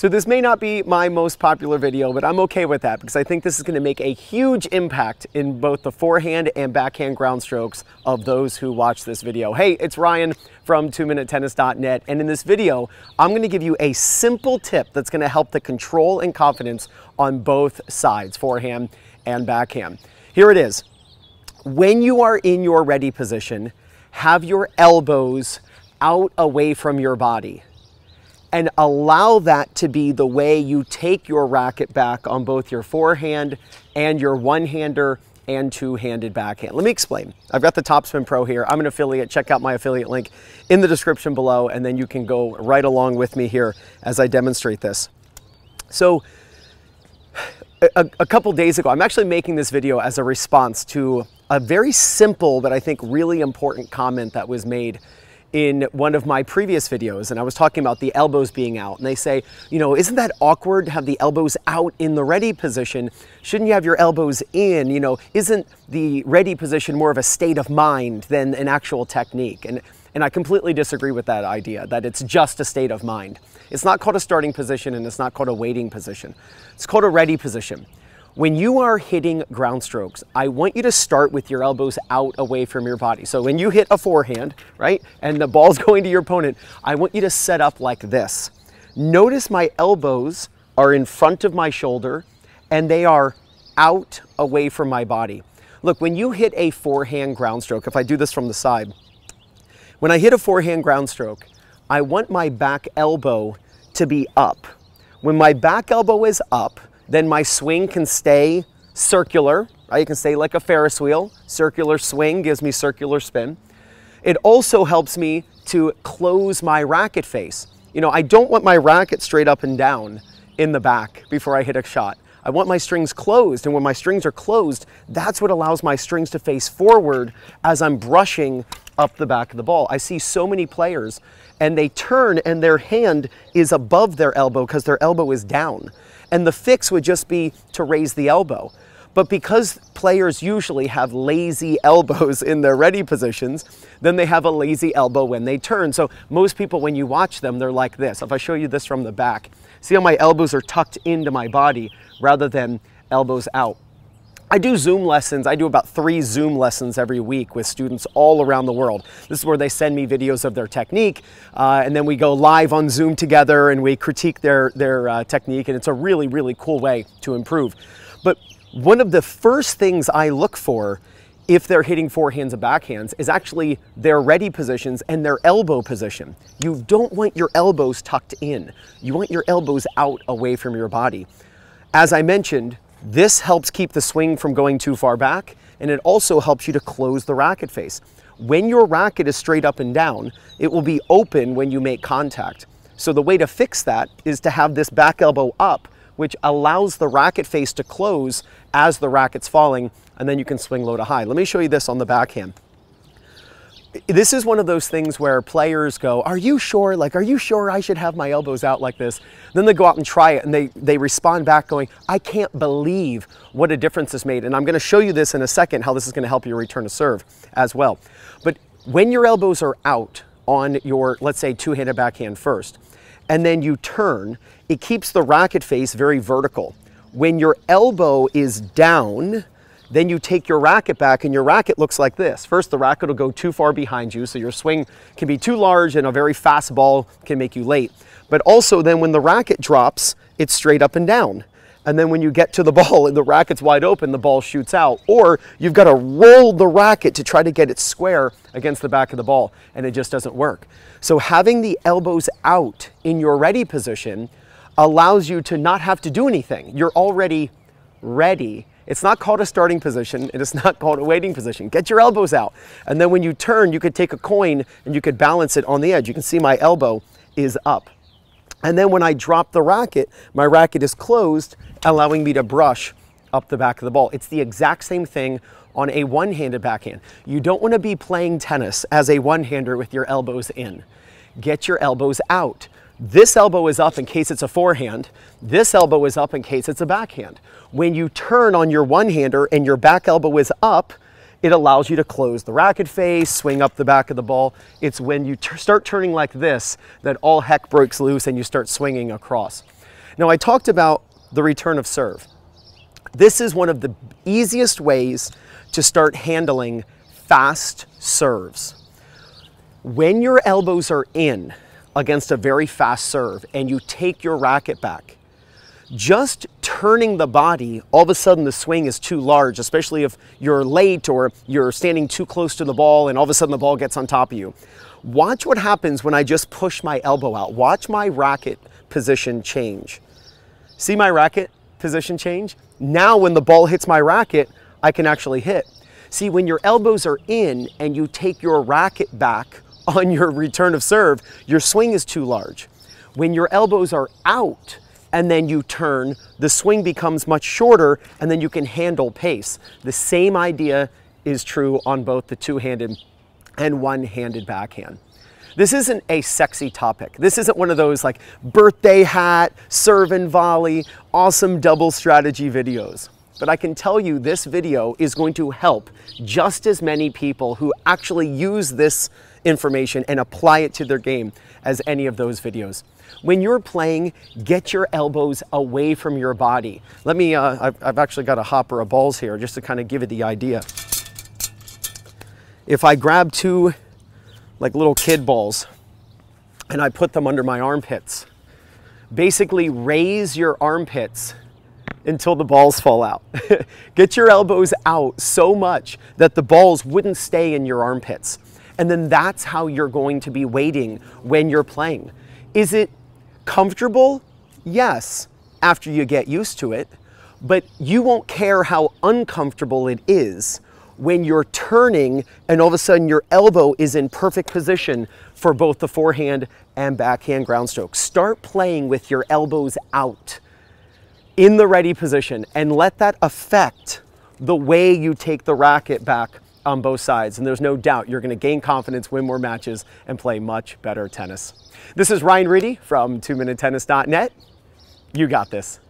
So this may not be my most popular video, but I'm okay with that because I think this is gonna make a huge impact in both the forehand and backhand ground strokes of those who watch this video. Hey, it's Ryan from 2minutetennis.net. And in this video, I'm gonna give you a simple tip that's gonna help the control and confidence on both sides, forehand and backhand. Here it is. When you are in your ready position, have your elbows out away from your body and allow that to be the way you take your racket back on both your forehand and your one-hander and two-handed backhand. Let me explain. I've got the Topspin Pro here. I'm an affiliate. Check out my affiliate link in the description below, and then you can go right along with me here as I demonstrate this. So a, a couple days ago, I'm actually making this video as a response to a very simple but I think really important comment that was made in one of my previous videos and I was talking about the elbows being out and they say, you know, isn't that awkward to have the elbows out in the ready position? Shouldn't you have your elbows in? You know, isn't the ready position more of a state of mind than an actual technique? And and I completely disagree with that idea that it's just a state of mind. It's not called a starting position and it's not called a waiting position. It's called a ready position. When you are hitting ground strokes, I want you to start with your elbows out away from your body. So when you hit a forehand, right, and the ball's going to your opponent, I want you to set up like this. Notice my elbows are in front of my shoulder and they are out away from my body. Look, when you hit a forehand ground stroke, if I do this from the side, when I hit a forehand ground stroke, I want my back elbow to be up. When my back elbow is up, then my swing can stay circular, right? You can stay like a Ferris wheel. Circular swing gives me circular spin. It also helps me to close my racket face. You know, I don't want my racket straight up and down in the back before I hit a shot. I want my strings closed, and when my strings are closed, that's what allows my strings to face forward as I'm brushing up the back of the ball. I see so many players, and they turn and their hand is above their elbow because their elbow is down. And the fix would just be to raise the elbow. But because players usually have lazy elbows in their ready positions, then they have a lazy elbow when they turn. So most people, when you watch them, they're like this. If I show you this from the back, see how my elbows are tucked into my body rather than elbows out. I do Zoom lessons. I do about three Zoom lessons every week with students all around the world. This is where they send me videos of their technique, uh, and then we go live on Zoom together and we critique their, their uh, technique, and it's a really, really cool way to improve. But one of the first things I look for if they're hitting forehands and backhands is actually their ready positions and their elbow position. You don't want your elbows tucked in. You want your elbows out away from your body. As I mentioned, this helps keep the swing from going too far back, and it also helps you to close the racket face. When your racket is straight up and down, it will be open when you make contact. So the way to fix that is to have this back elbow up, which allows the racket face to close as the racket's falling, and then you can swing low to high. Let me show you this on the backhand this is one of those things where players go, are you sure? Like, are you sure I should have my elbows out like this? Then they go out and try it and they, they respond back going, I can't believe what a difference this made. And I'm gonna show you this in a second, how this is gonna help you return a serve as well. But when your elbows are out on your, let's say two-handed backhand first, and then you turn, it keeps the racket face very vertical. When your elbow is down, then you take your racket back and your racket looks like this. First, the racket will go too far behind you, so your swing can be too large and a very fast ball can make you late. But also then when the racket drops, it's straight up and down. And then when you get to the ball and the racket's wide open, the ball shoots out. Or you've got to roll the racket to try to get it square against the back of the ball, and it just doesn't work. So having the elbows out in your ready position allows you to not have to do anything. You're already ready it's not called a starting position. It is not called a waiting position. Get your elbows out. And then when you turn, you could take a coin and you could balance it on the edge. You can see my elbow is up. And then when I drop the racket, my racket is closed, allowing me to brush up the back of the ball. It's the exact same thing on a one-handed backhand. You don't want to be playing tennis as a one-hander with your elbows in. Get your elbows out. This elbow is up in case it's a forehand. This elbow is up in case it's a backhand. When you turn on your one-hander and your back elbow is up, it allows you to close the racket face, swing up the back of the ball. It's when you start turning like this that all heck breaks loose and you start swinging across. Now I talked about the return of serve. This is one of the easiest ways to start handling fast serves. When your elbows are in against a very fast serve and you take your racket back, just turning the body, all of a sudden the swing is too large, especially if you're late or you're standing too close to the ball and all of a sudden the ball gets on top of you. Watch what happens when I just push my elbow out. Watch my racket position change. See my racket position change? Now when the ball hits my racket, I can actually hit. See, when your elbows are in and you take your racket back on your return of serve, your swing is too large. When your elbows are out, and then you turn, the swing becomes much shorter and then you can handle pace. The same idea is true on both the two-handed and one-handed backhand. This isn't a sexy topic. This isn't one of those like birthday hat, serve and volley, awesome double strategy videos. But I can tell you this video is going to help just as many people who actually use this information and apply it to their game as any of those videos. When you're playing, get your elbows away from your body. Let me, uh, I've, I've actually got a hopper of balls here just to kind of give it the idea. If I grab two like little kid balls and I put them under my armpits, basically raise your armpits until the balls fall out. Get your elbows out so much that the balls wouldn't stay in your armpits. And then that's how you're going to be waiting when you're playing. Is it comfortable? Yes, after you get used to it. But you won't care how uncomfortable it is when you're turning and all of a sudden your elbow is in perfect position for both the forehand and backhand ground stroke. Start playing with your elbows out in the ready position and let that affect the way you take the racket back on both sides. And there's no doubt you're going to gain confidence, win more matches, and play much better tennis. This is Ryan Reedy from 2MinuteTennis.net. You got this.